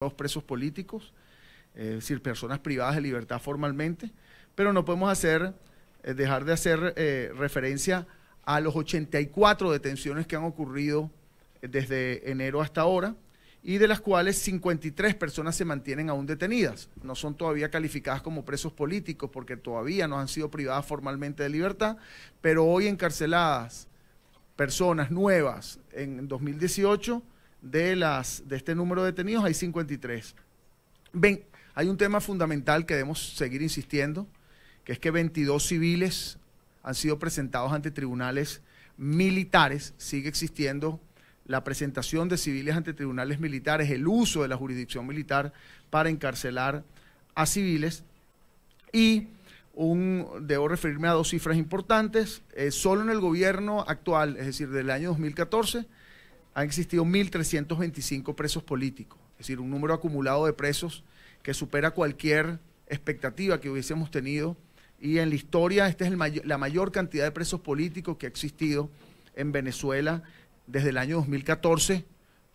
los presos políticos, es decir, personas privadas de libertad formalmente, pero no podemos hacer, eh, dejar de hacer eh, referencia a los 84 detenciones que han ocurrido eh, desde enero hasta ahora y de las cuales 53 personas se mantienen aún detenidas. No son todavía calificadas como presos políticos porque todavía no han sido privadas formalmente de libertad, pero hoy encarceladas personas nuevas en 2018 de, las, de este número de detenidos hay 53. Ven, hay un tema fundamental que debemos seguir insistiendo, que es que 22 civiles han sido presentados ante tribunales militares, sigue existiendo la presentación de civiles ante tribunales militares, el uso de la jurisdicción militar para encarcelar a civiles y un, debo referirme a dos cifras importantes. Eh, solo en el gobierno actual, es decir, del año 2014, han existido 1.325 presos políticos, es decir, un número acumulado de presos que supera cualquier expectativa que hubiésemos tenido. Y en la historia, esta es la mayor cantidad de presos políticos que ha existido en Venezuela desde el año 2014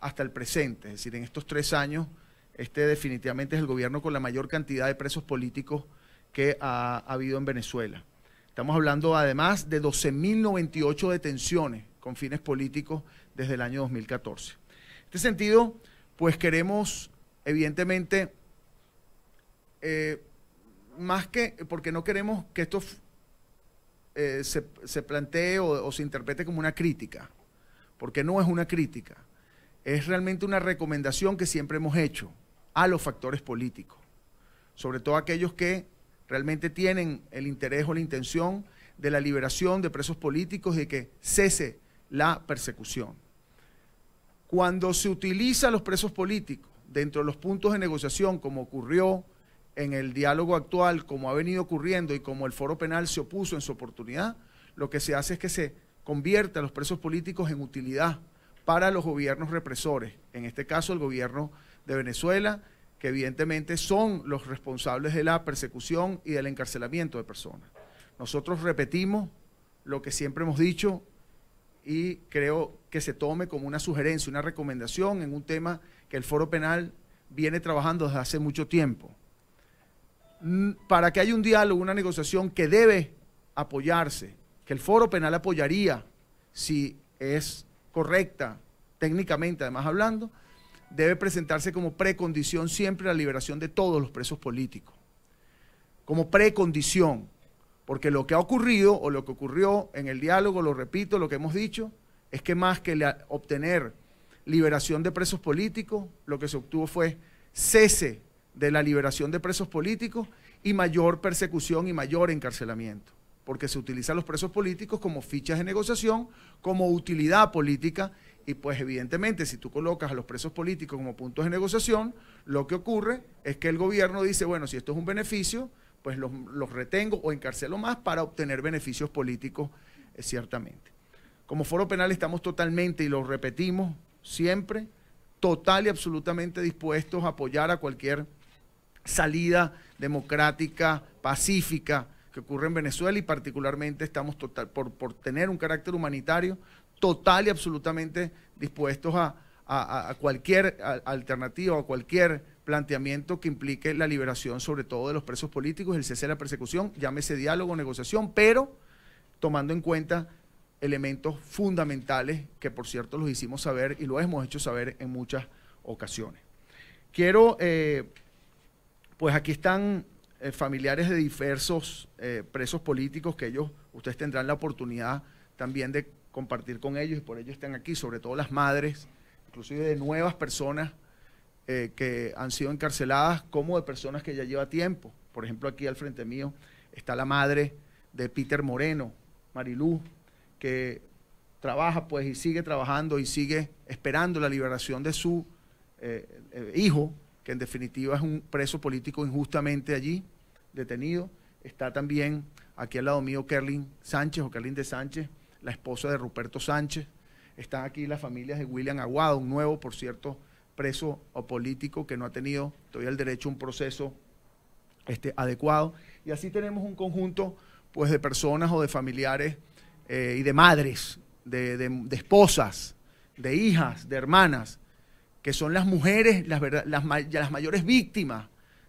hasta el presente. Es decir, en estos tres años, este definitivamente es el gobierno con la mayor cantidad de presos políticos que ha, ha habido en Venezuela. Estamos hablando además de 12.098 detenciones con fines políticos desde el año 2014. En este sentido, pues queremos, evidentemente, eh, más que, porque no queremos que esto eh, se, plantee o, se interprete como una crítica, porque no es una crítica, es realmente una recomendación que siempre hemos hecho a los factores políticos, sobre todo aquellos que realmente tienen el interés o la intención de la liberación de presos políticos, de que cese la persecución. Cuando se utiliza a los presos políticos dentro de los puntos de negociación, como ocurrió en el diálogo actual, como ha venido ocurriendo y como el foro penal se opuso en su oportunidad, lo que se hace es que se convierta a los presos políticos en utilidad para los gobiernos represores, en este caso el gobierno de Venezuela, que evidentemente son los responsables de la persecución y del encarcelamiento de personas. Nosotros repetimos lo que siempre hemos dicho y creo que se tome como una sugerencia, una recomendación en un tema que el Foro Penal viene trabajando desde hace mucho tiempo. Para que haya un diálogo, una negociación que debe apoyarse, que el Foro Penal apoyaría si es correcta técnicamente, además hablando, debe presentarse como precondición siempre la liberación de todos los presos políticos. Como precondición, porque lo que ha ocurrido o lo que ocurrió en el diálogo, lo repito, lo que hemos dicho, es que más que obtener liberación de presos políticos, lo que se obtuvo fue cese de la liberación de presos políticos y mayor persecución y mayor encarcelamiento, porque se utilizan los presos políticos como fichas de negociación, como utilidad política, y pues evidentemente si tú colocas a los presos políticos como puntos de negociación, lo que ocurre es que el gobierno dice, bueno, si esto es un beneficio, pues los, retengo o encarcelo más para obtener beneficios políticos, eh, ciertamente. Como foro penal estamos totalmente, y lo repetimos siempre, total y absolutamente dispuestos a apoyar a cualquier salida democrática, pacífica que ocurre en Venezuela y particularmente estamos total, por, por tener un carácter humanitario, total y absolutamente dispuestos a, a, cualquier alternativa, a cualquier planteamiento que implique la liberación sobre todo de los presos políticos, el cese de la persecución, llámese diálogo, negociación, pero tomando en cuenta elementos fundamentales que por cierto los hicimos saber y lo hemos hecho saber en muchas ocasiones. Quiero, eh, pues aquí están eh, familiares de diversos eh, presos políticos que ellos, ustedes tendrán la oportunidad también de compartir con ellos y por ello están aquí, sobre todo las madres, inclusive de nuevas personas eh, que han sido encarceladas, como de personas que ya lleva tiempo. Por ejemplo, aquí al frente mío está la madre de Peter Moreno, Marilú, que trabaja pues y sigue trabajando y sigue esperando la liberación de su eh, eh, hijo, que en definitiva es un preso político injustamente allí, detenido. Está también aquí al lado mío Kerlin Sánchez o Kerlin de Sánchez, la esposa de Ruperto Sánchez, están aquí las familias de William Aguado, un nuevo, por cierto, preso o político que no ha tenido todavía el derecho a un proceso este, adecuado. Y así tenemos un conjunto pues, de personas o de familiares eh, y de madres, de, de, esposas, de hijas, de hermanas, que son las mujeres las, las, las mayores víctimas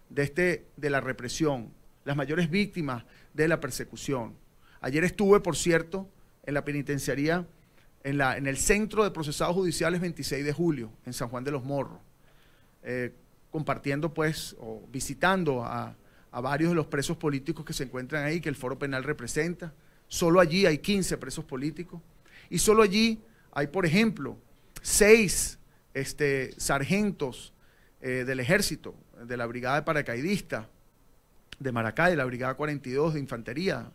de, este, de la represión, las mayores víctimas de la persecución. Ayer estuve, por cierto, en la penitenciaría, en, la, en el Centro de Procesados Judiciales 26 de julio, en San Juan de los Morros, eh, compartiendo pues, o visitando a, a varios de los presos políticos que se encuentran ahí, que el Foro Penal representa. Solo allí hay 15 presos políticos. Y solo allí hay, por ejemplo, seis este, sargentos eh, del ejército, de la Brigada de Paracaidistas, de Maracay, la Brigada 42 de Infantería,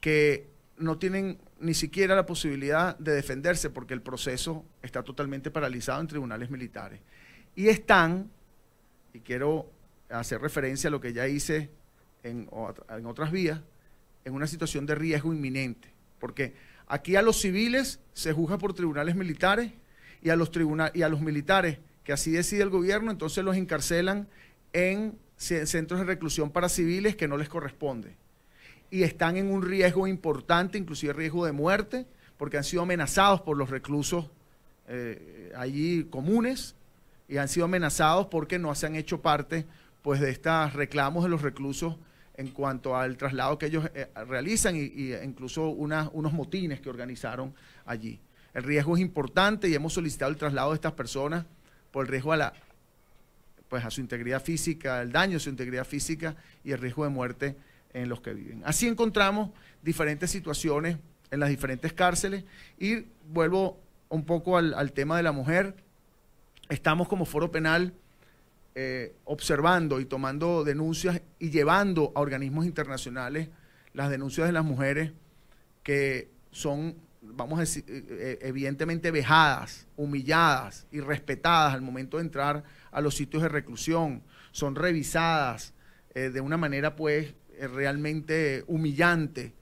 que no tienen ni siquiera la posibilidad de defenderse porque el proceso está totalmente paralizado en tribunales militares. Y están, y quiero hacer referencia a lo que ya hice en, en otras vías, en una situación de riesgo inminente. Porque aquí a los civiles se juzga por tribunales militares y a los, y a los militares que así decide el gobierno, entonces los encarcelan en centros de reclusión para civiles que no les corresponde. Y están en un riesgo importante, inclusive riesgo de muerte, porque han sido amenazados por los reclusos eh, allí comunes y han sido amenazados porque no se han hecho parte pues, de estos reclamos de los reclusos en cuanto al traslado que ellos eh, realizan y, incluso unos motines que organizaron allí. El riesgo es importante y hemos solicitado el traslado de estas personas por el riesgo a la pues a su integridad física, el daño a su integridad física y el riesgo de muerte en los que viven. Así encontramos diferentes situaciones en las diferentes cárceles y vuelvo un poco al, tema de la mujer. Estamos como foro penal eh, observando y tomando denuncias y llevando a organismos internacionales las denuncias de las mujeres que son vamos a decir, eh, eh, evidentemente vejadas, humilladas y respetadas al momento de entrar a los sitios de reclusión, son revisadas de una manera pues realmente humillante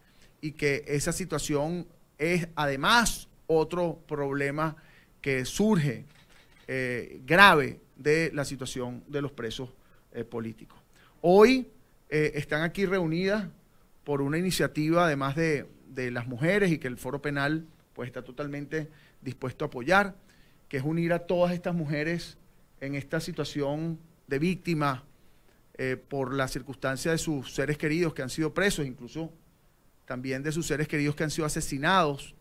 y que esa situación es además otro problema que surge grave de la situación de los presos políticos. Hoy están aquí reunidas por una iniciativa, además de, de las mujeres y que el Foro Penal pues está totalmente dispuesto a apoyar, que es unir a todas estas mujeres en esta situación de víctima eh, por la circunstancia de sus seres queridos que han sido presos, incluso también de sus seres queridos que han sido asesinados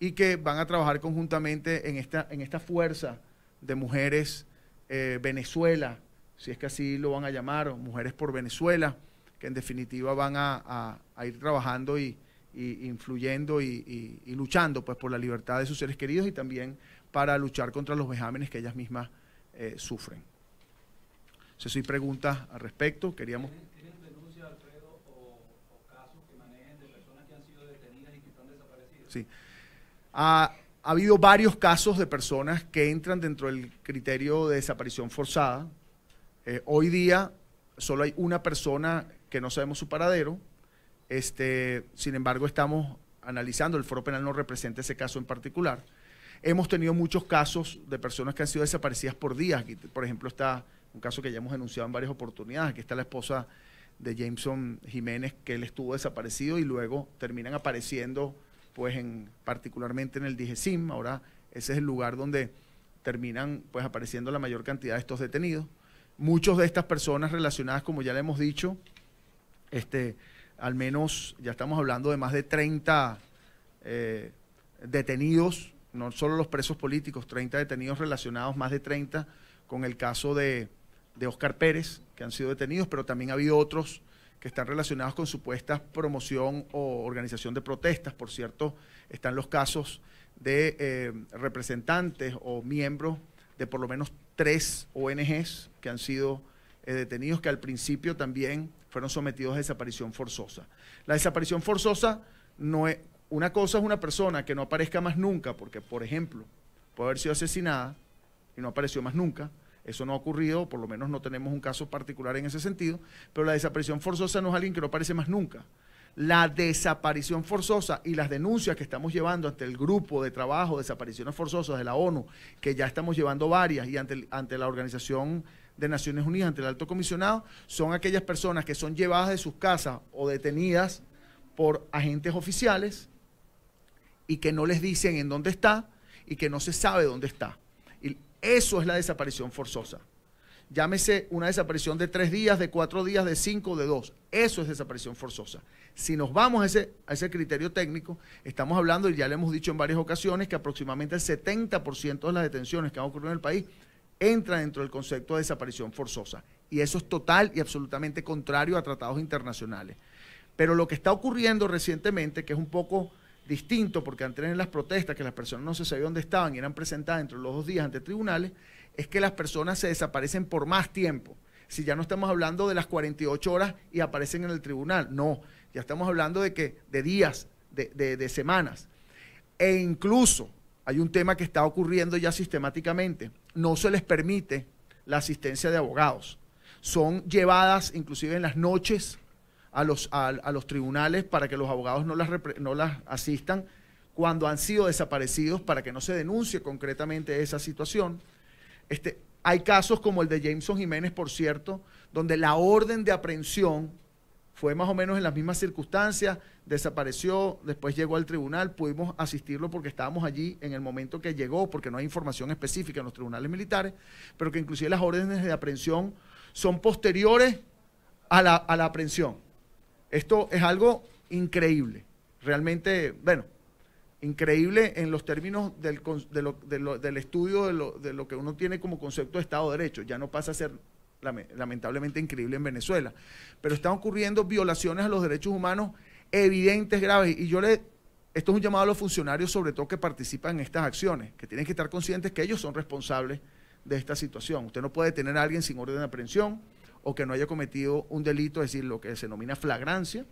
y que van a trabajar conjuntamente en esta, en esta fuerza de mujeres eh, Venezuela, si es que así lo van a llamar, mujeres por Venezuela, que en definitiva van a ir trabajando y, y influyendo y, luchando pues por la libertad de sus seres queridos y también para luchar contra los vejámenes que ellas mismas eh, sufren. Si hay preguntas al respecto, queríamos... ¿Tienen denuncias, Alfredo, o, casos que manejen de personas que han sido detenidas y que están desaparecidas? Sí. Ha, habido varios casos de personas que entran dentro del criterio de desaparición forzada. Eh, hoy día solo hay una persona que no sabemos su paradero, este, sin embargo, estamos analizando, el Foro Penal no representa ese caso en particular. Hemos tenido muchos casos de personas que han sido desaparecidas por días. por ejemplo, está un caso que ya hemos denunciado en varias oportunidades. Aquí está la esposa de Jameson Jiménez, que él estuvo desaparecido y luego terminan apareciendo, pues, en, particularmente en el DIGESIM. Ahora, ese es el lugar donde terminan, pues, apareciendo la mayor cantidad de estos detenidos. Muchos de estas personas relacionadas, como ya le hemos dicho, este, al menos ya estamos hablando de más de 30 eh, detenidos, no solo los presos políticos, 30 detenidos relacionados, más de 30 con el caso de, Oscar Pérez, que han sido detenidos, pero también ha habido otros que están relacionados con supuesta promoción o organización de protestas. Por cierto, están los casos de eh, representantes o miembros de por lo menos tres ONGs que han sido eh, detenidos, que al principio también fueron sometidos a desaparición forzosa. La desaparición forzosa no es, una cosa es una persona que no aparezca más nunca, porque por ejemplo, puede haber sido asesinada y no apareció más nunca, eso no ha ocurrido, por lo menos no tenemos un caso particular en ese sentido, pero la desaparición forzosa no es alguien que no aparece más nunca. La desaparición forzosa y las denuncias que estamos llevando ante el grupo de trabajo de desapariciones forzosas de la ONU, que ya estamos llevando varias, y ante, ante la Organización de Naciones Unidas ante el alto comisionado son aquellas personas que son llevadas de sus casas o detenidas por agentes oficiales y que no les dicen en dónde está y que no se sabe dónde está. Eso es la desaparición forzosa. Llámese una desaparición de tres días, de cuatro días, de cinco, de dos. Eso es desaparición forzosa. Si nos vamos a ese, a ese criterio técnico, estamos hablando, y ya le hemos dicho en varias ocasiones, que aproximadamente el 70% de las detenciones que han ocurrido en el país entra dentro del concepto de desaparición forzosa. Y eso es total y absolutamente contrario a tratados internacionales. Pero lo que está ocurriendo recientemente, que es un poco distinto, porque antes en las protestas, que las personas no se sabían dónde estaban y eran presentadas entre los dos días ante tribunales, es que las personas se desaparecen por más tiempo. Si ya no estamos hablando de las 48 horas y aparecen en el tribunal, no, ya estamos hablando de que de días, de, de semanas. E incluso hay un tema que está ocurriendo ya sistemáticamente, no se les permite la asistencia de abogados. Son llevadas inclusive en las noches a los, a, los tribunales para que los abogados no las, no las asistan cuando han sido desaparecidos para que no se denuncie concretamente esa situación. Este, hay casos como el de Jameson Jiménez, por cierto, donde la orden de aprehensión fue más o menos en las mismas circunstancias, desapareció, después llegó al tribunal, pudimos asistirlo porque estábamos allí en el momento que llegó, porque no hay información específica en los tribunales militares, pero que inclusive las órdenes de aprehensión son posteriores a la, a la aprehensión. Esto es algo increíble, realmente, bueno, increíble en los términos del, estudio de lo, que uno tiene como concepto de Estado de Derecho. Ya no pasa a ser lamentablemente increíble en Venezuela, pero están ocurriendo violaciones a los derechos humanos evidentes, graves, y yo le, esto es un llamado a los funcionarios sobre todo que participan en estas acciones, que tienen que estar conscientes que ellos son responsables de esta situación. Usted no puede tener a alguien sin orden de aprehensión, o que no haya cometido un delito, es decir, lo que se denomina flagrancia,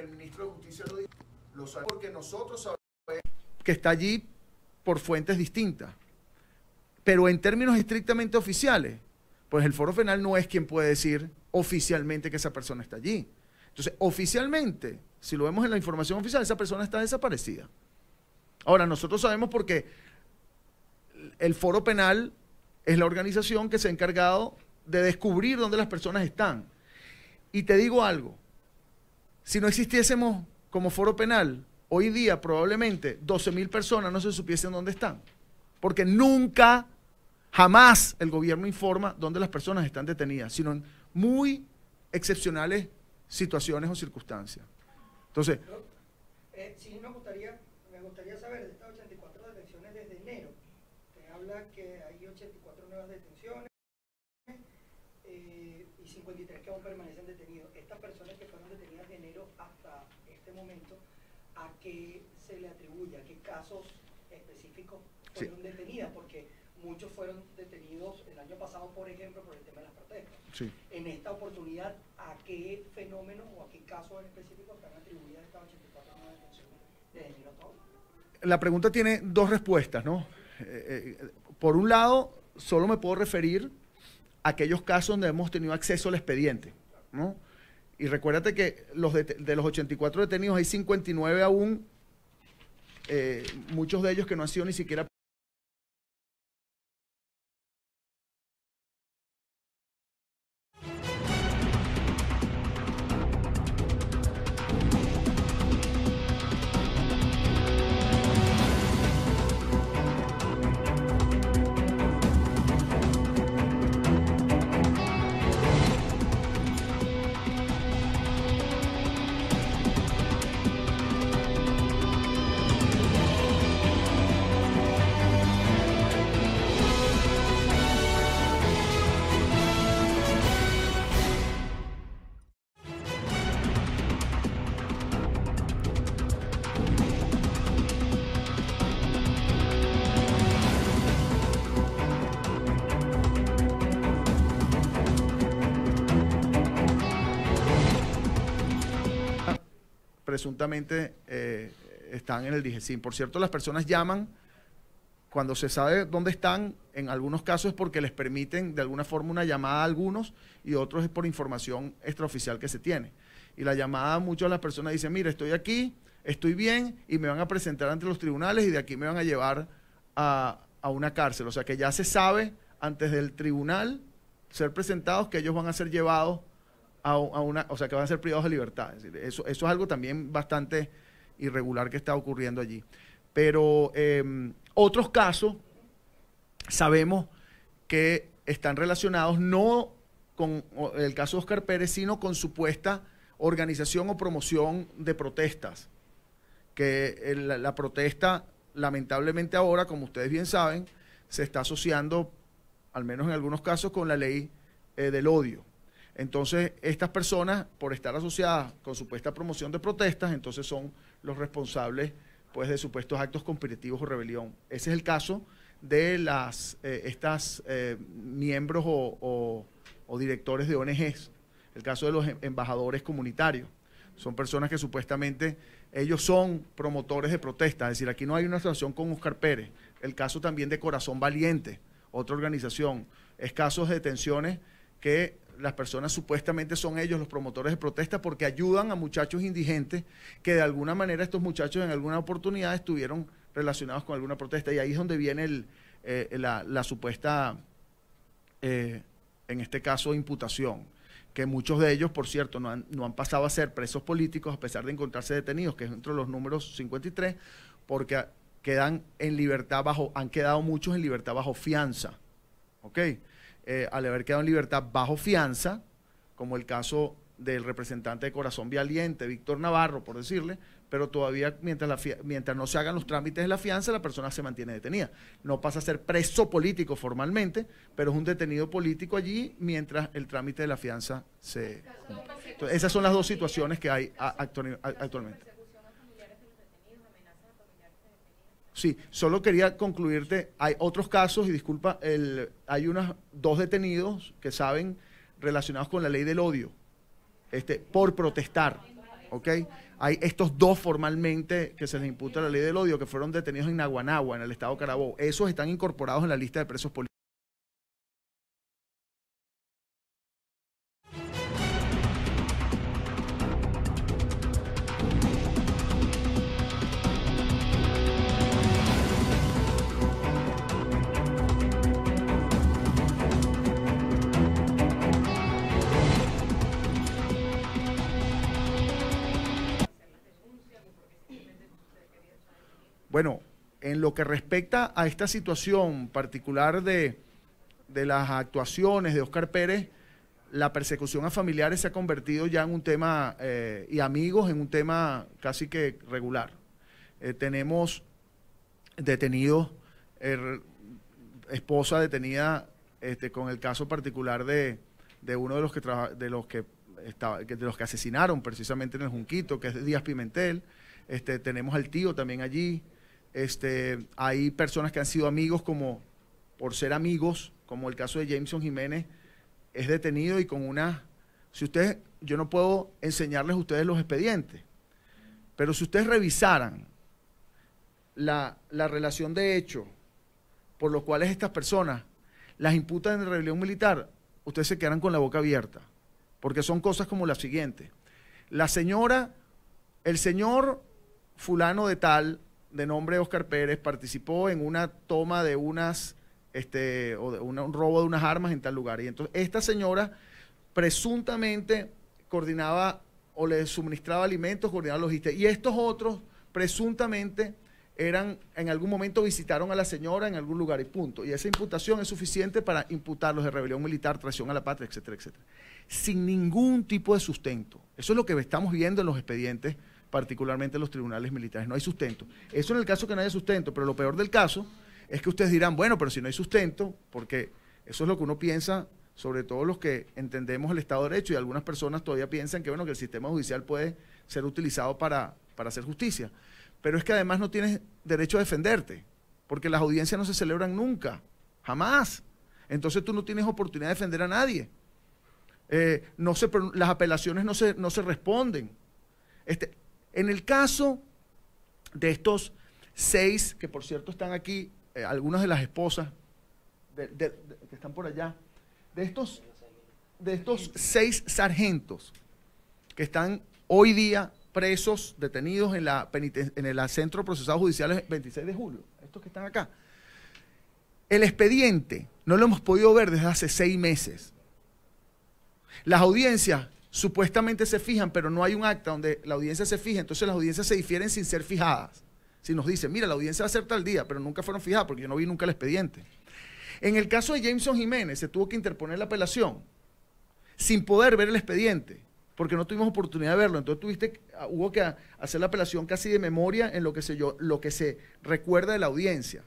el ministro de Justicia lo dijo, lo sabe porque nosotros sabemos que está allí por fuentes distintas. Pero en términos estrictamente oficiales, pues el foro penal no es quien puede decir oficialmente que esa persona está allí. Entonces, oficialmente, si lo vemos en la información oficial, esa persona está desaparecida. Ahora, nosotros sabemos porque el foro penal es la organización que se ha encargado de descubrir dónde las personas están. Y te digo algo, si no existiésemos como foro penal, hoy día probablemente 12 mil personas no se supiesen dónde están. Porque nunca, jamás el gobierno informa dónde las personas están detenidas, sino en muy excepcionales situaciones o circunstancias. Entonces... Eh, sí, me gustaría, me gustaría saber de estas 84 detenciones desde enero. Te habla que hay 84 nuevas detenciones eh, y 53 que aún permanecen detenidos. Estas personas que fueron detenidas de enero hasta este momento, ¿a qué se le atribuye? ¿A qué casos específicos fueron detenidas? Porque muchos fueron detenidos el año pasado, por ejemplo, por el tema de las protestas. En esta oportunidad, ¿a qué fenómeno o a qué casos en específico están atribuidas estas 84 nuevas detenciones de enero a todo? La pregunta tiene dos respuestas, ¿no? Eh, eh, por un lado, solo me puedo referir a aquellos casos donde hemos tenido acceso al expediente, ¿no? Y recuérdate que los de, los 84 detenidos hay 59 aún, eh, muchos de ellos que no han sido ni siquiera presuntamente eh, están en el DGCIN. Por cierto, las personas llaman cuando se sabe dónde están, en algunos casos es porque les permiten de alguna forma una llamada a algunos y otros es por información extraoficial que se tiene. Y la llamada, muchas de las personas dicen, mire, estoy aquí, estoy bien y me van a presentar ante los tribunales y de aquí me van a llevar a, una cárcel. O sea que ya se sabe antes del tribunal ser presentados que ellos van a ser llevados a, una, o sea que van a ser privados de libertad. eso, eso es algo también bastante irregular que está ocurriendo allí. Pero em, otros casos sabemos que están relacionados no con el caso de Oscar Pérez, sino con supuesta organización o promoción de protestas. Que la, protesta, lamentablemente ahora, como ustedes bien saben, se está asociando, al menos en algunos casos, con la ley eh, del odio. Entonces, estas personas, por estar asociadas con supuesta promoción de protestas, entonces son los responsables pues, de supuestos actos competitivos o rebelión. Ese es el caso de las eh, estas eh, miembros o, directores de ONGs, el caso de los em, embajadores comunitarios. Son personas que supuestamente ellos son promotores de protestas, es decir, aquí no hay una situación con Oscar Pérez. El caso también de Corazón Valiente, otra organización. Es casos de detenciones que las personas supuestamente son ellos los promotores de protesta porque ayudan a muchachos indigentes que de alguna manera estos muchachos en alguna oportunidad estuvieron relacionados con alguna protesta. Y ahí es donde viene eh, la, supuesta, eh, en este caso, imputación. Que muchos de ellos, por cierto, no han, no han pasado a ser presos políticos a pesar de encontrarse detenidos, que es entre los números 53, porque quedan en libertad bajo, han quedado muchos en libertad bajo fianza. ¿Ok? Eh, al haber quedado en libertad bajo fianza, como el caso del representante de Corazón Vialiente, Víctor Navarro, por decirle, pero todavía mientras, mientras no se hagan los trámites de la fianza, la persona se mantiene detenida. No pasa a ser preso político formalmente, pero es un detenido político allí mientras el trámite de la fianza se... esas son las dos situaciones que hay actualmente. Sí, solo quería concluirte, hay otros casos, y disculpa, el, hay unos dos detenidos que saben relacionados con la ley del odio, este, por protestar. Hay estos dos formalmente que se les imputa la ley del odio, que fueron detenidos en Naguanagua, en el estado de Carabobo. Esos están incorporados en la lista de presos políticos. En lo que respecta a esta situación particular de, las actuaciones de Oscar Pérez, la persecución a familiares se ha convertido ya en un tema, eh, y amigos, en un tema casi que regular. Eh, tenemos detenidos, er, esposa detenida este, con el caso particular de, uno de los que de los que de los que asesinaron precisamente en el Junquito, que es Díaz Pimentel. Este, tenemos al tío también allí. Este, hay personas que han sido amigos como por ser amigos, como el caso de Jameson Jiménez, es detenido y con una... Si ustedes, yo no puedo enseñarles a ustedes los expedientes, pero si ustedes revisaran la, relación de hecho por los cuales estas personas las imputan en rebelión militar, ustedes se quedan con la boca abierta, porque son cosas como la siguiente. La señora, el señor fulano de tal de nombre Oscar Pérez participó en una toma de unas, este, o de un robo de unas armas en tal lugar. Y entonces esta señora presuntamente coordinaba o le suministraba alimentos, coordinaba logística. Y estos otros presuntamente eran, en algún momento visitaron a la señora en algún lugar y punto. Y esa imputación es suficiente para imputarlos de rebelión militar, traición a la patria, etcétera, etcétera. Sin ningún tipo de sustento. Eso es lo que estamos viendo en los expedientes particularmente los tribunales militares. No hay sustento. Eso en el caso que no haya sustento, pero lo peor del caso es que ustedes dirán, bueno, pero si no hay sustento, porque eso es lo que uno piensa, sobre todo los que entendemos el Estado de Derecho y algunas personas todavía piensan que, bueno, que el sistema judicial puede ser utilizado para, para hacer justicia. Pero es que además no tienes derecho a defenderte, porque las audiencias no se celebran nunca, jamás. Entonces tú no tienes oportunidad de defender a nadie. Eh, no se, las apelaciones no se, no se responden. Este, En el caso de estos seis, que por cierto están aquí, eh, algunas de las esposas que están por allá, de estos, de estos seis sargentos que están hoy día presos, detenidos en, el Centro Procesados Judiciales 26 de julio, estos que están acá. El expediente no lo hemos podido ver desde hace seis meses. Las audiencias supuestamente se fijan, pero no hay un acta donde la audiencia se fija, entonces las audiencias se difieren sin ser fijadas. Si nos dicen, mira, la audiencia va a ser tal día, pero nunca fueron fijadas porque yo no vi nunca el expediente. En el caso de Jameson Jiménez se tuvo que interponer la apelación sin poder ver el expediente, porque no tuvimos oportunidad de verlo. Entonces tuviste, ah, hubo que hacer la apelación casi de memoria en lo que yo, lo que se recuerda de la audiencia.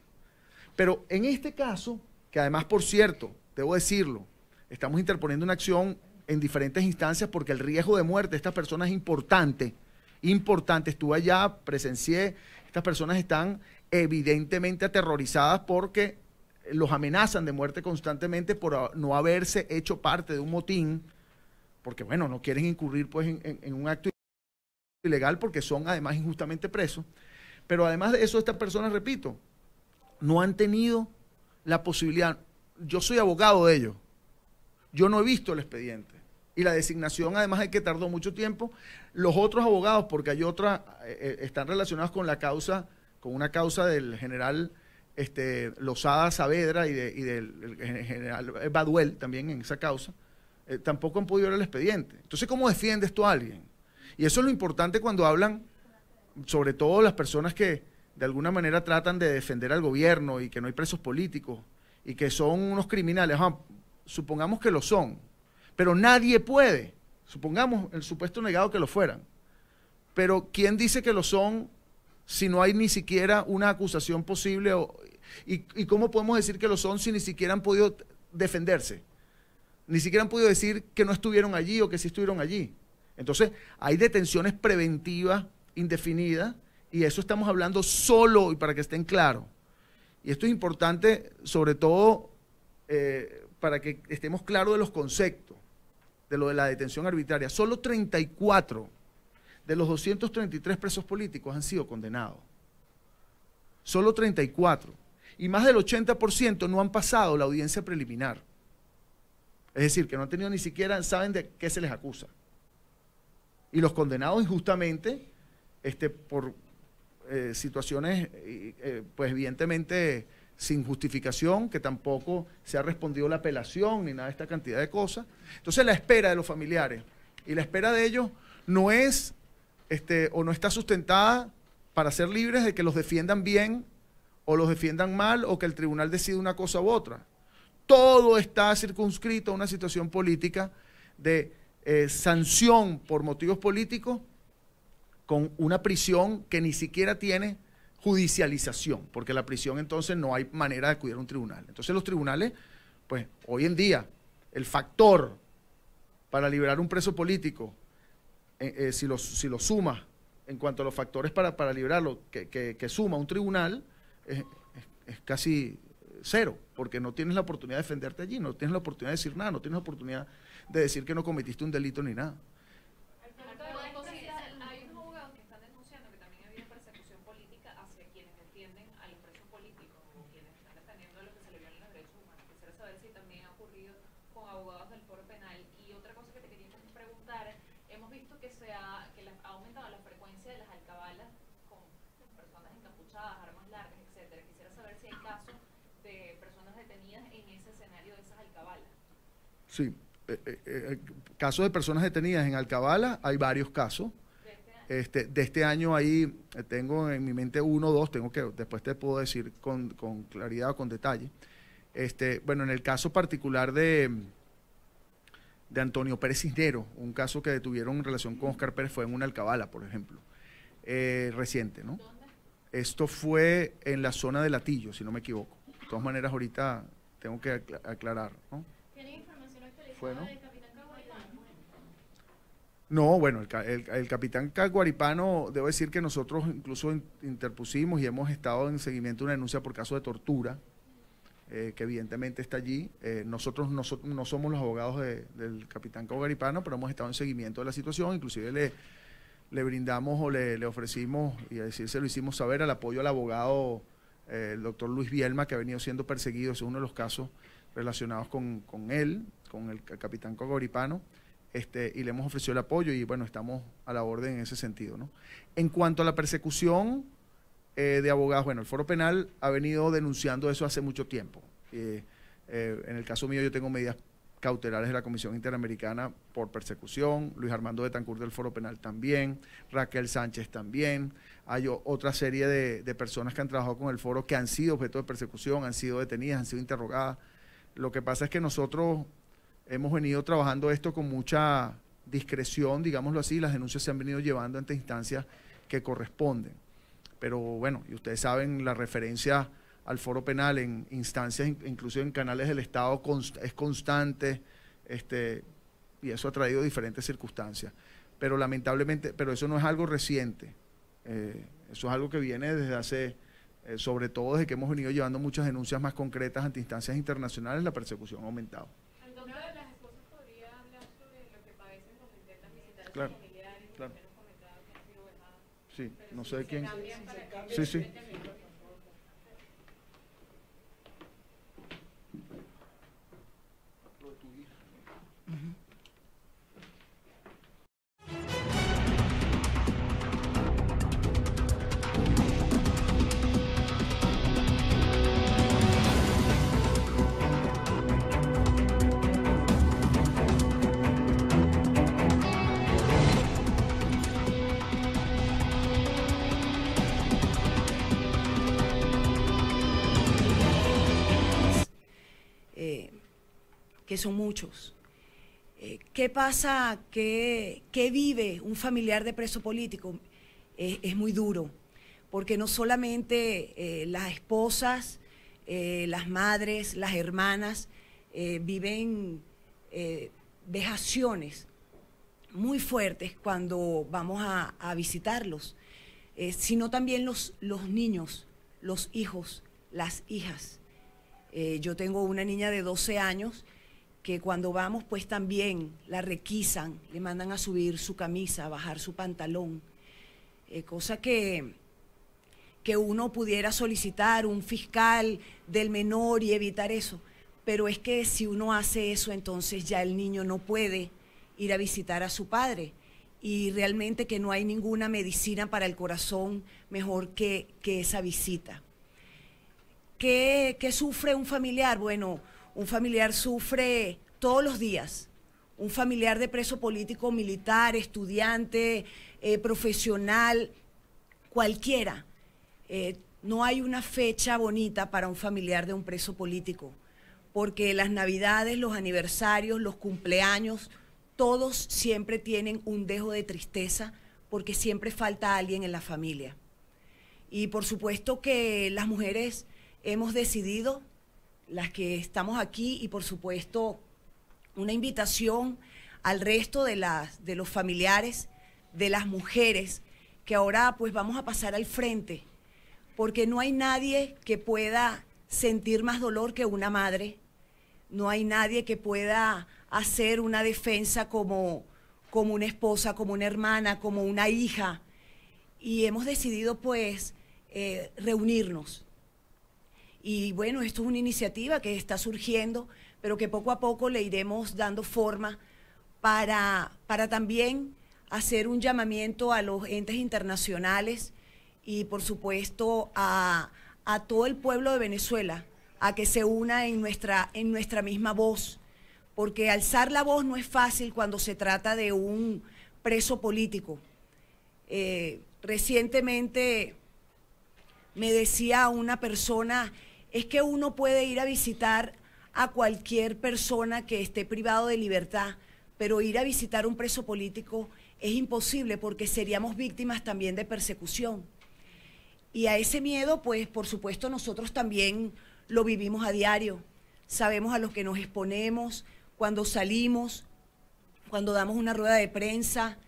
Pero en este caso, que además, por cierto, debo decirlo, estamos interponiendo una acción en diferentes instancias porque el riesgo de muerte de estas personas es importante, importante. Estuve allá, presencié, estas personas están evidentemente aterrorizadas porque los amenazan de muerte constantemente por no haberse hecho parte de un motín, porque bueno, no quieren incurrir pues en, en un acto ilegal porque son además injustamente presos. Pero además de eso, estas personas, repito, no han tenido la posibilidad, yo soy abogado de ellos, yo no he visto el expediente. Y la designación, además de que tardó mucho tiempo, los otros abogados, porque hay otras, eh, eh, están relacionados con la causa, con una causa del general este, Lozada Saavedra y, del general Baduel también en esa causa, eh, tampoco han podido ver el expediente. Entonces, ¿cómo defiende esto a alguien? Y eso es lo importante cuando hablan, sobre todo las personas que de alguna manera tratan de defender al gobierno y que no hay presos políticos y que son unos criminales. supongamos que lo son, pero nadie puede, supongamos el supuesto negado que lo fueran, pero ¿quién dice que lo son si no hay ni siquiera una acusación posible? y, ¿Y cómo podemos decir que lo son si ni siquiera han podido defenderse? Ni siquiera han podido decir que no estuvieron allí o que sí estuvieron allí. Entonces, hay detenciones preventivas indefinidas y eso estamos hablando solo, y para que estén claros. Y esto es importante, sobre todo, eh, para que estemos claros de los conceptos de lo de la detención arbitraria. Solo 34 de los 233 presos políticos han sido condenados. Solo 34. Y más del 80% no han pasado la audiencia preliminar. Es decir, que no han tenido ni siquiera, saben de qué se les acusa. Y los condenados injustamente, este, por eh, situaciones, eh, pues evidentemente sin justificación, que tampoco se ha respondido la apelación ni nada de esta cantidad de cosas. Entonces la espera de los familiares y la espera de ellos no es este, o no está sustentada para ser libres de que los defiendan bien o los defiendan mal o que el tribunal decida una cosa u otra. Todo está circunscrito a una situación política de eh, sanción por motivos políticos con una prisión que ni siquiera tiene judicialización, porque la prisión entonces no hay manera de acudir a un tribunal. Entonces los tribunales, pues hoy en día, el factor para liberar un preso político, eh, eh, si, lo, si lo suma en cuanto a los factores para, para liberarlo, que, suma un tribunal, es, casi cero, porque no tienes la oportunidad de defenderte allí, no tienes la oportunidad de decir nada, no tienes la oportunidad de decir que no cometiste un delito ni nada. Sí, eh, eh, eh, casos de personas detenidas en Alcabala, hay varios casos. Este, de este año ahí tengo en mi mente uno o dos, tengo que, después te puedo decir con, claridad o con detalle. Este, bueno, en el caso particular de, de Antonio Pérez Cisnero, un caso que detuvieron en relación con Oscar Pérez fue en una Alcabala, por ejemplo, reciente, ¿no? Esto fue en la zona de Latillo, si no me equivoco. De todas maneras, ahorita tengo que aclarar, ¿no? ¿No? bueno, el, capitán Caguaripano, debo decir que nosotros incluso interpusimos y hemos estado en seguimiento de una denuncia por caso de tortura, eh, que evidentemente está allí. Eh, nosotros no, somos los abogados del capitán Caguaripano, pero hemos estado en seguimiento de la situación, inclusive le, brindamos o le, ofrecimos, y a decirse lo hicimos saber, al apoyo al abogado, eh, el doctor Luis Bielma, que ha venido siendo perseguido, es uno de los casos relacionados con él, con el capitán Cogoripano, este, y le hemos ofrecido el apoyo y bueno, estamos a la orden en ese sentido. ¿no? En cuanto a la persecución eh, de abogados, bueno, el Foro Penal ha venido denunciando eso hace mucho tiempo. Eh, en el caso mío yo tengo medidas cautelares de la Comisión Interamericana por persecución, Luis Armando Betancourt del Foro Penal también, Raquel Sánchez también, hay otra serie de, personas que han trabajado con el foro que han sido objeto de persecución, han sido detenidas, han sido interrogadas. Lo que pasa es que nosotros hemos venido trabajando esto con mucha discreción, digámoslo así, las denuncias se han venido llevando ante instancias que corresponden. Pero bueno, y ustedes saben la referencia al foro penal en instancias, incluso en canales del Estado, es constante, este, y eso ha traído diferentes circunstancias. Pero lamentablemente, pero eso no es algo reciente, eh, eso es algo que viene desde hace, eh, sobre todo desde que hemos venido llevando muchas denuncias más concretas ante instancias internacionales, la persecución ha aumentado. Claro, claro. Sí, no sé quién. Sí, sí. Son muchos. Eh, ¿Qué pasa? ¿Qué, vive un familiar de preso político? es muy duro, porque no solamente eh, las esposas, eh, las madres, las hermanas viven vejaciones muy fuertes cuando vamos a, a visitarlos, sino también los, los niños, los hijos, las hijas. yo tengo una niña de 12 años que cuando vamos pues también la requisan, le mandan a subir su camisa, a bajar su pantalón, eh, cosa que, que uno pudiera solicitar un fiscal del menor y evitar eso. Pero es que si uno hace eso, entonces ya el niño no puede ir a visitar a su padre. Y realmente que no hay ninguna medicina para el corazón mejor que, que esa visita. ¿Qué, ¿Qué sufre un familiar? Bueno, un familiar sufre todos los días. Un familiar de preso político, militar, estudiante, eh, profesional, cualquiera. Eh, no hay una fecha bonita para un familiar de un preso político, porque las navidades, los aniversarios, los cumpleaños, todos siempre tienen un dejo de tristeza porque siempre falta alguien en la familia. Y por supuesto que las mujeres hemos decidido las que estamos aquí y por supuesto una invitación al resto de, las, de los familiares, de las mujeres, que ahora pues vamos a pasar al frente, porque no hay nadie que pueda sentir más dolor que una madre, no hay nadie que pueda hacer una defensa como, como una esposa, como una hermana, como una hija. Y hemos decidido pues eh, reunirnos y bueno, esto es una iniciativa que está surgiendo, pero que poco a poco le iremos dando forma para, para también hacer un llamamiento a los entes internacionales y por supuesto a, todo el pueblo de Venezuela a que se una en nuestra, en nuestra misma voz, porque alzar la voz no es fácil cuando se trata de un preso político. Eh, recientemente me decía una persona es que uno puede ir a visitar a cualquier persona que esté privado de libertad, pero ir a visitar un preso político es imposible porque seríamos víctimas también de persecución. Y a ese miedo, pues por supuesto nosotros también lo vivimos a diario. Sabemos a lo que nos exponemos cuando salimos, cuando damos una rueda de prensa,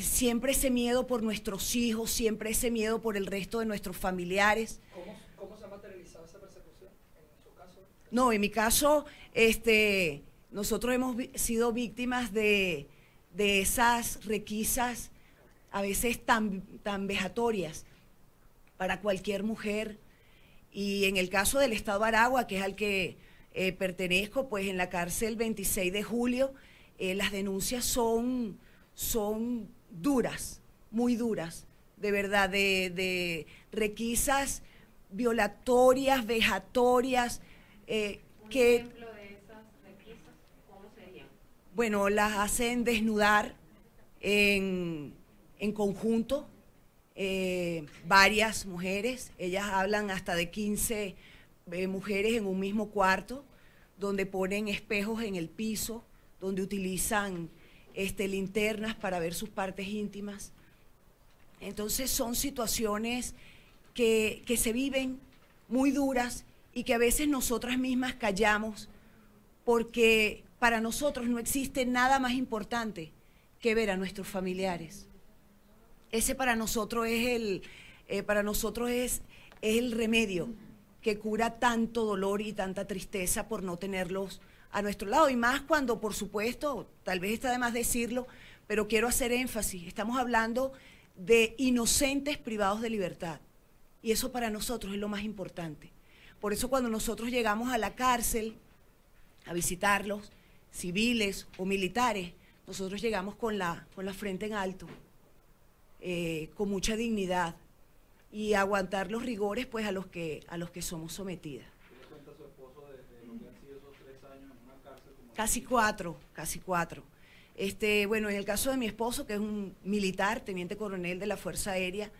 siempre ese miedo por nuestros hijos, siempre ese miedo por el resto de nuestros familiares. No, en mi caso, este, nosotros hemos sido víctimas de, esas requisas a veces tan, tan vejatorias para cualquier mujer. Y en el caso del Estado de Aragua, que es al que eh, pertenezco, pues en la cárcel 26 de julio, eh, las denuncias son, son duras, muy duras, de verdad, de, requisas violatorias, vejatorias, eh, que... ejemplo de esas requisas, ¿cómo serían? Bueno, las hacen desnudar en, en conjunto, eh, varias mujeres, ellas hablan hasta de 15 eh, mujeres en un mismo cuarto, donde ponen espejos en el piso, donde utilizan este, linternas para ver sus partes íntimas. Entonces son situaciones que, que se viven muy duras y que a veces nosotras mismas callamos porque para nosotros no existe nada más importante que ver a nuestros familiares. Ese para nosotros es el, eh, para nosotros es, es el remedio que cura tanto dolor y tanta tristeza por no tenerlos a nuestro lado. Y más cuando, por supuesto, tal vez está de más decirlo, pero quiero hacer énfasis, estamos hablando de inocentes privados de libertad. Y eso para nosotros es lo más importante. Por eso cuando nosotros llegamos a la cárcel a visitarlos, civiles o militares, nosotros llegamos con la, con frente en alto, eh, con mucha dignidad y aguantar los rigores pues a los que, a los que somos sometidas. Casi cuatro, casi cuatro. Este, bueno, en el caso de mi esposo, que es un militar, teniente coronel de la Fuerza Aérea,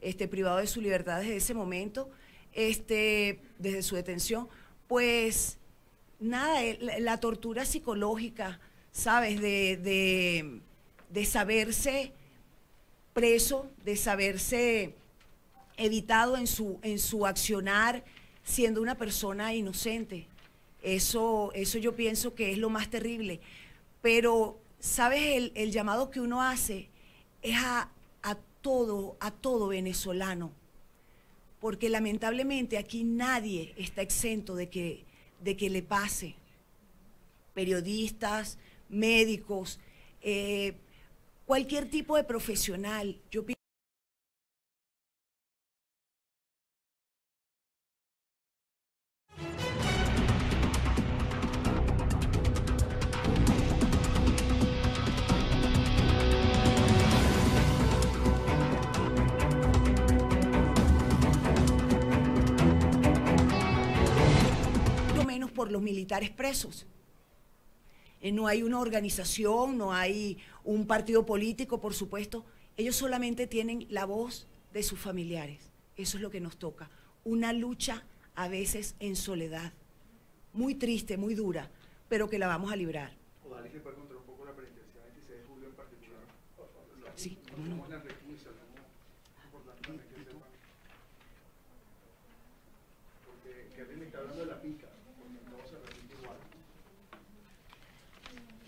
este, privado de su libertad desde ese momento, este, desde su detención, pues nada, la tortura psicológica, ¿sabes? De, de, saberse preso, de saberse evitado en su, en su accionar siendo una persona inocente. Eso, eso yo pienso que es lo más terrible. Pero, ¿sabes? El, llamado que uno hace es a, a, todo, a todo venezolano. Porque lamentablemente aquí nadie está exento de que, de que le pase. Periodistas, médicos, eh, cualquier tipo de profesional. Militares presos. Eh, no hay una organización, no hay un partido político, por supuesto. Ellos solamente tienen la voz de sus familiares. Eso es lo que nos toca. Una lucha a veces en soledad, muy triste, muy dura, pero que la vamos a librar. Sí,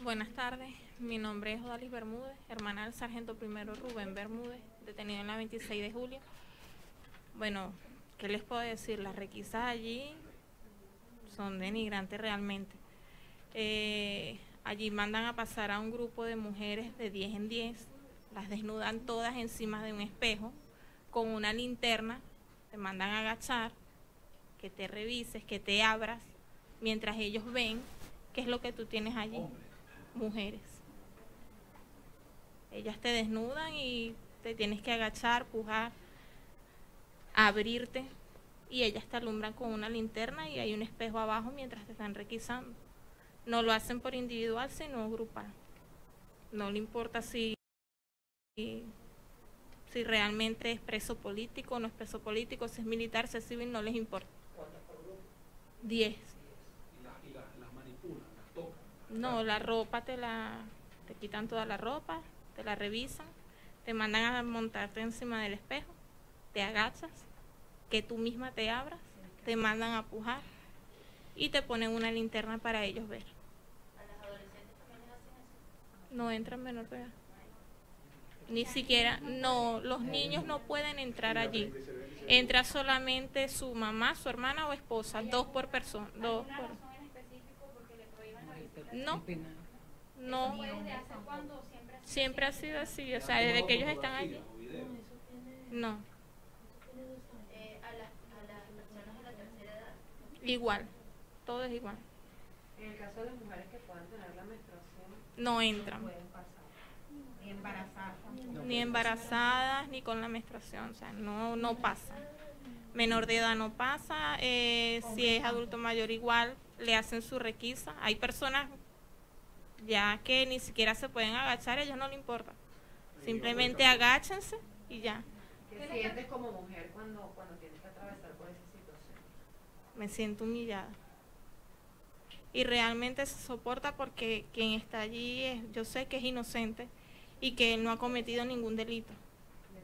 Buenas tardes, mi nombre es Odalis Bermúdez, hermana del sargento primero Rubén Bermúdez, detenido en la 26 de julio. Bueno, ¿qué les puedo decir? Las requisas allí son denigrantes realmente. Eh, allí mandan a pasar a un grupo de mujeres de 10 en 10, las desnudan todas encima de un espejo con una linterna, te mandan a agachar, que te revises, que te abras, mientras ellos ven qué es lo que tú tienes allí mujeres. Ellas te desnudan y te tienes que agachar, pujar, abrirte y ellas te alumbran con una linterna y hay un espejo abajo mientras te están requisando. No lo hacen por individual, sino grupal. No le importa si, si, realmente es preso político o no es preso político, si es militar, si es civil, no les importa. Diez. No, la ropa te la te quitan toda la ropa, te la revisan, te mandan a montarte encima del espejo, te agachas, que tú misma te abras, te mandan a pujar y te ponen una linterna para ellos ver. ¿A las adolescentes también? No entran menor de edad. Ni siquiera, no, los niños no pueden entrar allí. Entra solamente su mamá, su hermana o esposa, dos por persona, dos por no, No, siempre ha sido así, o sea, desde que ellos están allí. No. Igual, todo es igual. En el caso de las mujeres que puedan tener la menstruación, No entran, pueden pasar. Ni embarazadas. ni embarazadas ni con la menstruación, o sea, no, no pasa. Menor de edad no pasa, eh, si es adulto mayor igual, le hacen su requisa. Hay personas ya que ni siquiera se pueden agachar, a ellos no les importa. Simplemente agáchense y ya. ¿Qué sientes como mujer cuando, cuando tienes que atravesar por esa situación? me siento humillada. Y realmente se soporta porque quien está allí, es, yo sé que es inocente y que él no ha cometido ningún delito,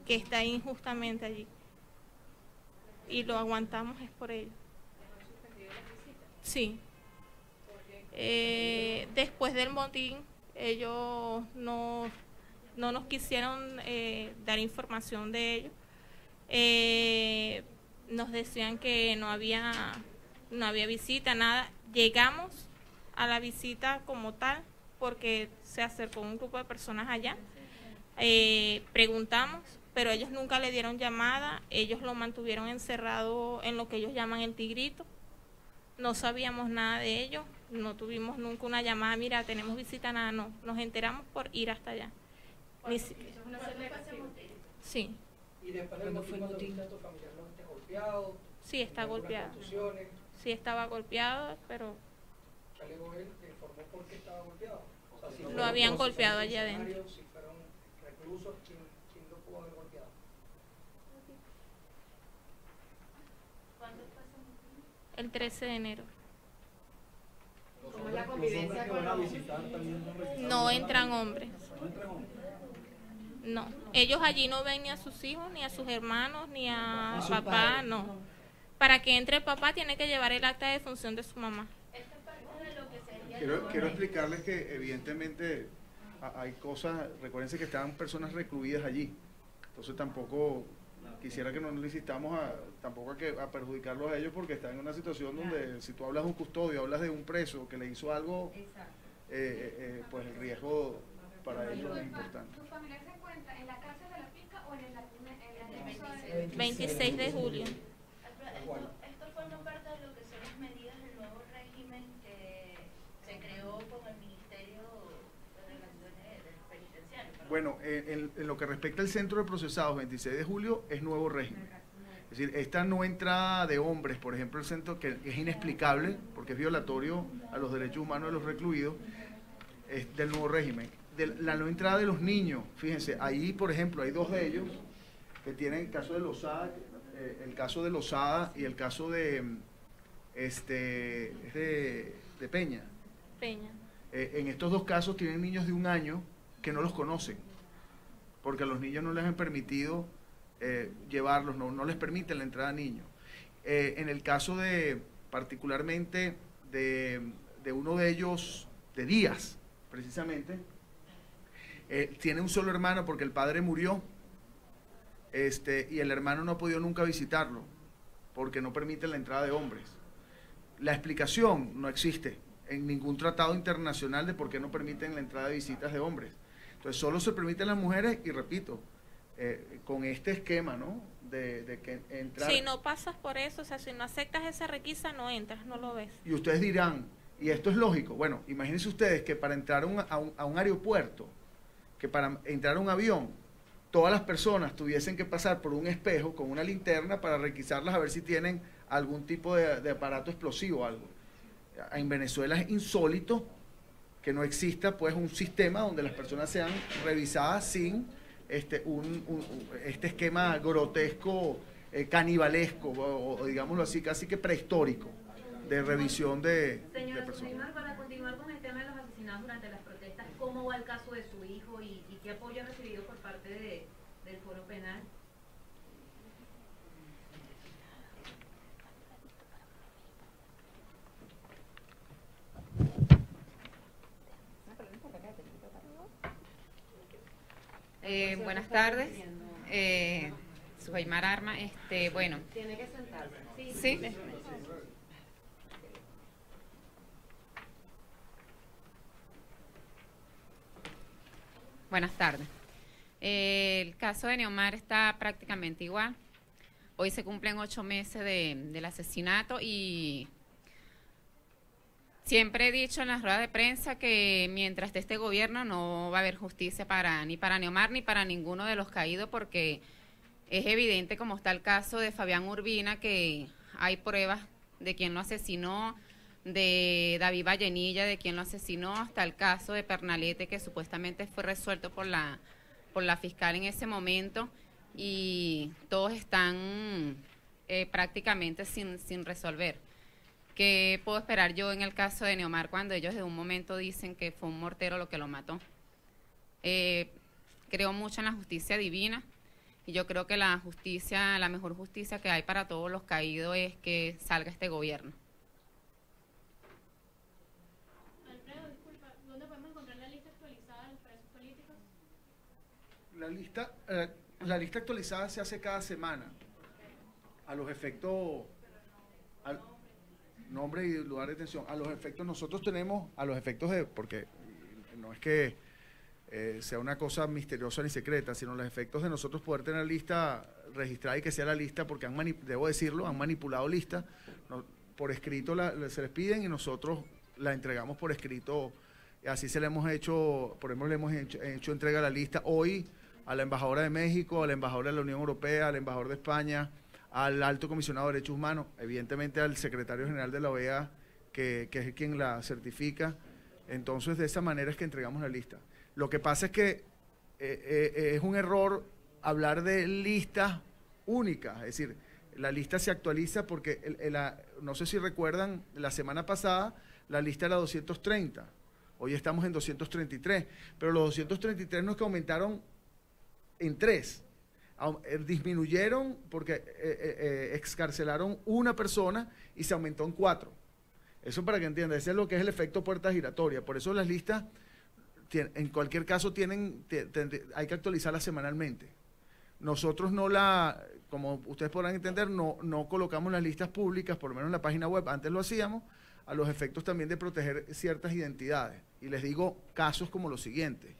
que está injustamente allí. Y lo aguantamos es por ello. Sí. Eh, después del motín, ellos no, no nos quisieron eh, dar información de ello. Eh, nos decían que no había, no había visita, nada. Llegamos a la visita como tal porque se acercó un grupo de personas allá. Eh, preguntamos, pero ellos nunca le dieron llamada, ellos lo mantuvieron encerrado en lo que ellos llaman el tigrito. No sabíamos nada de ellos, no tuvimos nunca una llamada, mira, tenemos visita, nada, no. Nos enteramos por ir hasta allá. Ni siquiera- Sí, Y después del ¿Cuándo motín, fue el motín? tu familiar, ¿lo viste golpeado? sí está golpeado. Sí estaba golpeado, pero ¿Qué alegó él? ¿Te informó por qué estaba golpeado? O sea, si Lo habían si golpeado allá adentro. Si fueron reclusos, ¿quién, quién lo pudo haber golpeado? el 13 de enero. ¿Cómo es la convivencia con los No entran hombres. No, ellos allí no ven ni a sus hijos, ni a sus hermanos, ni a papá, no. Para que entre el papá tiene que llevar el acta de función de su mamá. Quiero, quiero explicarles que evidentemente hay cosas, recuérdense que estaban personas recluidas allí, entonces tampoco quisiera que no nos insistamos a, tampoco a, que, a perjudicarlos a ellos porque están en una situación donde si tú hablas de un custodio, hablas de un preso que le hizo algo, Exacto. eh, eh, pues el riesgo para ellos es importante. ¿Tu familiar se encuentra en la cárcel de la finca o el, en el 26 de julio. Juan. Esto, esto forma parte de lo que son las medidas del nuevo régimen que se creó con el Ministerio de Relaciones del Penitenciario. perdón. Bueno, eh, en, en lo que respecta al centro de procesados 26 de julio es nuevo régimen. Es decir, esta no entrada de hombres, por ejemplo, el centro que es inexplicable porque es violatorio a los derechos humanos de los recluidos, es del nuevo régimen. De la no entrada de los niños, fíjense, ahí, por ejemplo, hay dos de ellos que tienen el caso de Lozada, eh, el caso de Lozada y el caso de, este, es de, de Peña. Peña. Eh, en estos dos casos tienen niños de un año que no los conocen, porque a los niños no les han permitido eh, llevarlos, no, no les permiten la entrada a niños. Eh, en el caso de, particularmente, de, de uno de ellos, de Díaz, precisamente, eh, tiene un solo hermano porque el padre murió, este, y el hermano no ha podido nunca visitarlo, porque no permiten la entrada de hombres. La explicación no existe en ningún tratado internacional de por qué no permiten la entrada de visitas de hombres. Entonces solo se permiten las mujeres y repito, eh, con este esquema, ¿no? De, de que entrar... Si no pasas por eso, o sea, si no aceptas esa requisa, no entras, no lo ves. Y ustedes dirán, y esto es lógico, bueno, imagínense ustedes que para entrar a un, a un- a un aeropuerto, que para entrar a un avión, todas las personas tuviesen que pasar por un espejo con una linterna para requisarlas a ver si tienen algún tipo de, de aparato explosivo o algo. En Venezuela es insólito que no exista pues un sistema donde las personas sean revisadas sin este, un, un- este esquema grotesco, eh, canibalesco, o, o digámoslo así, casi que prehistórico, de revisión de, de Señora personas. Suneymar, para continuar con el tema de los asesinados durante las protestas, ¿cómo va el caso de su hijo y, y qué apoyo ha recibido por parte de- del foro penal? Eh, buenas tardes, eh, Sujaimar Arma. Este, bueno, Tiene que sentarse. sí. Buenas tardes. Eh, el caso de Neomar está prácticamente igual. Hoy se cumplen ocho meses de- del asesinato y siempre he dicho en las ruedas de prensa que mientras esté este gobierno no va a haber justicia para ni para Neomar ni para ninguno de los caídos porque es evidente como está el caso de Fabián Urbina que hay pruebas de quién lo asesinó, de David Vallenilla, de quién lo asesinó, hasta el caso de Pernalete que supuestamente fue resuelto por la por la fiscal en ese momento y todos están eh, prácticamente sin, sin resolver. ¿Qué puedo esperar yo en el caso de Neomar cuando ellos de un momento dicen que fue un mortero lo que lo mató? Eh, creo mucho en la justicia divina y yo creo que la justicia, la mejor justicia que hay para todos los caídos es que salga este gobierno. Alfredo, disculpa, ¿dónde podemos encontrar la lista actualizada de los presos políticos? La lista, eh, la lista actualizada se hace cada semana. A los efectos, nombre y lugar de detención. A los efectos, nosotros tenemos, a los efectos de, porque no es que eh, sea una cosa misteriosa ni secreta, sino los efectos de nosotros poder tener lista registrada y que sea la lista, porque han debo decirlo, han manipulado lista, por escrito la- se les piden y nosotros la entregamos por escrito. Así se le hemos hecho, por ejemplo, le hemos hecho, hecho entrega a la lista hoy a la embajadora de México, a la embajadora de la Unión Europea, al embajador de España, al alto comisionado de derechos humanos, evidentemente al secretario general de la OEA, que, que es quien la certifica. Entonces, de esa manera es que entregamos la lista. Lo que pasa es que eh, eh, es un error hablar de listas únicas, es decir, la lista se actualiza porque, no sé si recuerdan, la semana pasada la lista era 230, hoy estamos en 233, pero los 233 no es que aumentaron en tres, eh, disminuyeron porque eh, eh, eh, excarcelaron una persona y se aumentó en cuatro. Eso para que entiendan, ese es lo que es el efecto puerta giratoria. Por eso las listas, en cualquier caso, tienen, hay que actualizarlas semanalmente. Nosotros no la, como ustedes podrán entender, no, no colocamos las listas públicas, por lo menos en la página web, antes lo hacíamos, a los efectos también de proteger ciertas identidades. Y les digo casos como los siguientes.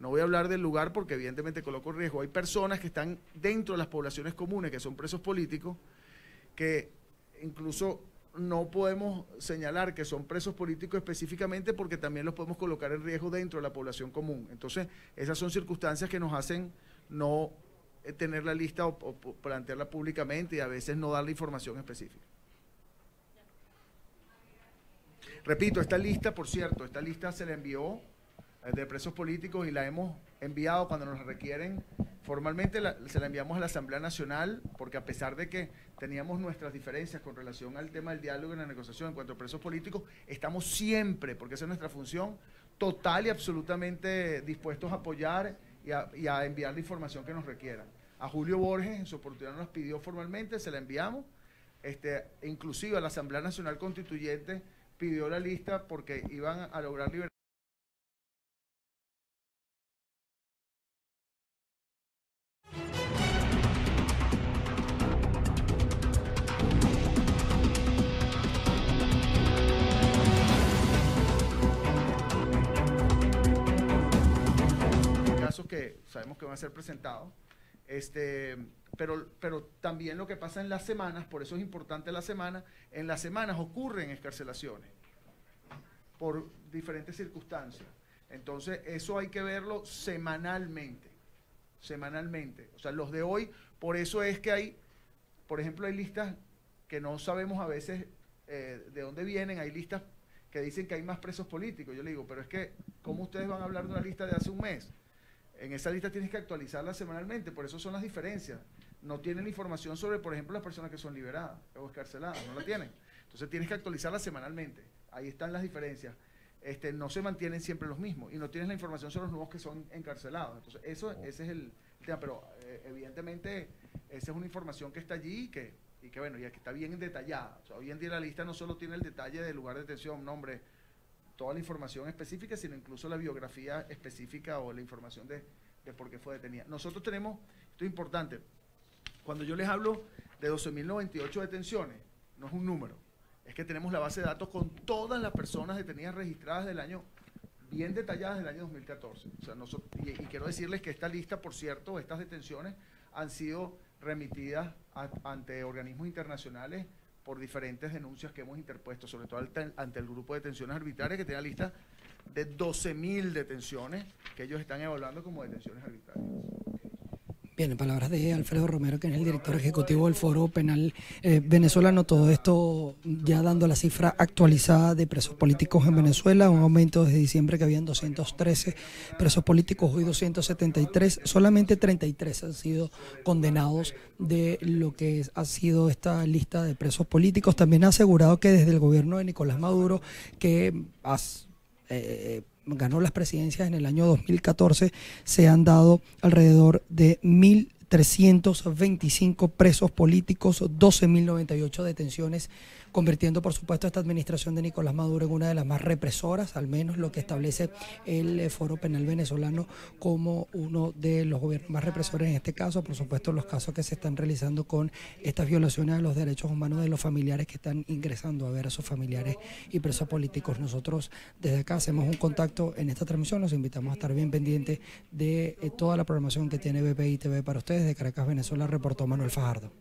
No voy a hablar del lugar porque evidentemente coloco riesgo. Hay personas que están dentro de las poblaciones comunes, que son presos políticos, que incluso no podemos señalar que son presos políticos específicamente porque también los podemos colocar en riesgo dentro de la población común. Entonces, esas son circunstancias que nos hacen no eh, tener la lista o, o plantearla públicamente y a veces no dar la información específica. Repito, esta lista, por cierto, esta lista se la envió de presos políticos y la hemos enviado cuando nos requieren formalmente, se la enviamos a la Asamblea Nacional porque a pesar de que teníamos nuestras diferencias con relación al tema del diálogo y la negociación en cuanto a presos políticos, estamos siempre, porque esa es nuestra función, total y absolutamente dispuestos a apoyar y a, enviar la información que nos requieran. A Julio Borges en su oportunidad nos pidió formalmente, se la enviamos, este, inclusive a la Asamblea Nacional Constituyente pidió la lista porque iban a lograr liberar. A ser presentados. Este, pero, pero también lo que pasa en las semanas, por eso es importante la semana, en las semanas ocurren escarcelaciones por diferentes circunstancias. Entonces, eso hay que verlo semanalmente, semanalmente. O sea, los de hoy, por eso es que hay, por ejemplo, hay listas que no sabemos a veces eh, de dónde vienen, hay listas que dicen que hay más presos políticos. Yo le digo, pero es que, ¿cómo ustedes van a hablar de una lista de hace un mes? En esa lista tienes que actualizarla semanalmente, por eso son las diferencias. No tienen información sobre, por ejemplo, las personas que son liberadas o escarceladas, no la tienen. Entonces tienes que actualizarla semanalmente. Ahí están las diferencias. Este, no se mantienen siempre los mismos y no tienes la información sobre los nuevos que son encarcelados. Entonces, eso, ese es el tema. Pero eh, evidentemente, esa es una información que está allí y que, y que, bueno, y que está bien detallada. O sea, hoy en día la lista no solo tiene el detalle del lugar de detención, nombre, toda la información específica, sino incluso la biografía específica o la información de, de por qué fue detenida. Nosotros tenemos, esto es importante, cuando yo les hablo de 12.098 detenciones, no es un número, es que tenemos la base de datos con todas las personas detenidas registradas del año bien detalladas del año 2014. O sea, nosotros, y, quiero decirles que esta lista, por cierto, estas detenciones han sido remitidas ante organismos internacionales por diferentes denuncias que hemos interpuesto, sobre todo ante, el grupo de detenciones arbitrarias, que tiene la lista de 12.000 detenciones que ellos están evaluando como detenciones arbitrarias. Bien, en palabras de Alfredo Romero, que es el director ejecutivo del Foro Penal eh, Venezolano, todo esto ya dando la cifra actualizada de presos políticos en Venezuela, un aumento desde diciembre que habían 213 presos políticos, hoy 273, solamente 33 han sido condenados de lo que ha sido esta lista de presos políticos. También ha asegurado que desde el gobierno de Nicolás Maduro, que has- eh, ganó las presidencias en el año 2014, se han dado alrededor de 1.325 presos políticos, 12.098 detenciones, convirtiendo por supuesto esta administración de Nicolás Maduro en una de las más represoras, al menos lo que establece el eh, Foro Penal Venezolano como uno de los gobiernos más represores en este caso, por supuesto los casos que se están realizando con estas violaciones a los derechos humanos de los familiares que están ingresando a ver a sus familiares y presos políticos. Nosotros desde acá hacemos un contacto en esta transmisión, los invitamos a estar bien pendientes de eh, toda la programación que tiene BPI TV para ustedes. De Caracas, Venezuela, reportó Manuel Fajardo.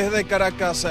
Desde Caracas,